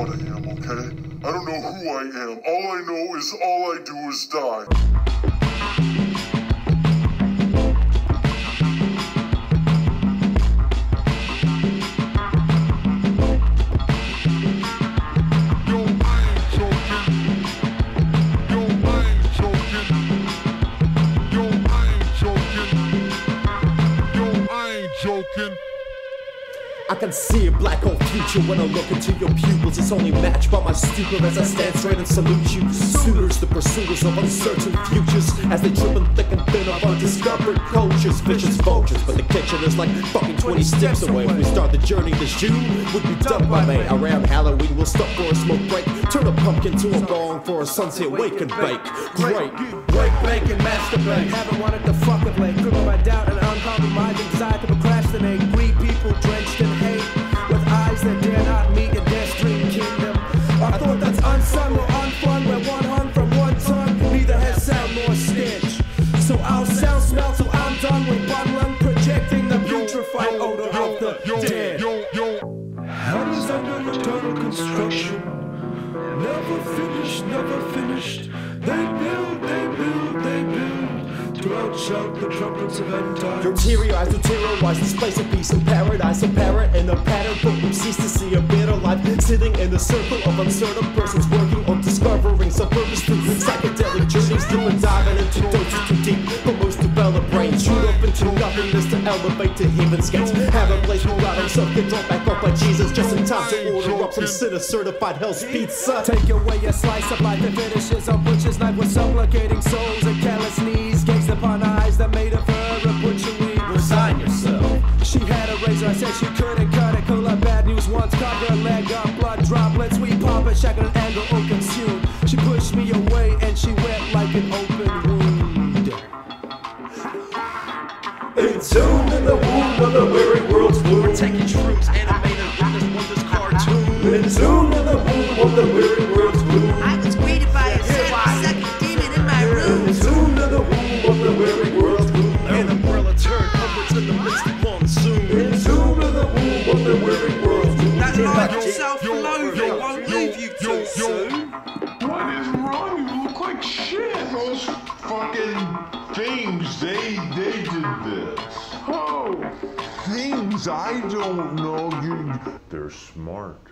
what I am, okay? I don't know who I am. All I know is all I do is die. Joking. I can see a black hole future when I look into your pupils. It's only matched by my stupor as I stand straight and salute you. Suitors, the pursuers of uncertain futures, as they trip and thick and thin of undiscovered cultures. Vicious vultures, but the kitchen is like fucking 20 steps away. If we start the journey, this June would be done by May. Around Halloween, we'll stop for a smoke break. Turn a pumpkin to a gong for a sunset wake and bake. Great. Wake, bake, and masturbate. Haven't wanted to fuck of late. Crippled by doubt and uncompromising desire to procrastinate. Greed people drenched in smell till I'm done with bungling. Projecting the putrefied odor of the Yo, dead. yo, yo. Houses under eternal construction. Never finished, never finished. They build, they build, they build. To outshout the trumpets of end Your times. teary eyes will terrorize this place of peace and paradise. A parrot in a pattern, but we cease to see a better life. Sitting in a circle of uncertain persons working on discovering to elevate to heaven's gates. Have a place where God himself get drawn back up by Jesus just in time to order up some sinner certified hell's pizza. Take away a slice of life and finishes on butcher's knife with supplicating souls and callous knees. Gazed upon eyes that made of her a butcher weed. Resign yourself. She had a razor, I said she couldn't cut it. Cool bad news once, cut her leg up, blood droplets. We pop it, shack an angle, or in the womb of the weary world's womb. We're taking shrooms, animated wonders, wonders cartoon. Entombed in the womb of the weary world's womb. I was greeted by a seven sucking demon in my room. Entombed in the womb of the weary world's womb. An umbrella turn upwards in the midst of monsoon. Entombed in the womb of the weary world's womb. That life of yo, self-loathing yo, won't yo, leave you yo, too yo. soon. What is wrong? You look like shit. Those fucking things, they they did this. Things I don't know. You, they're smart.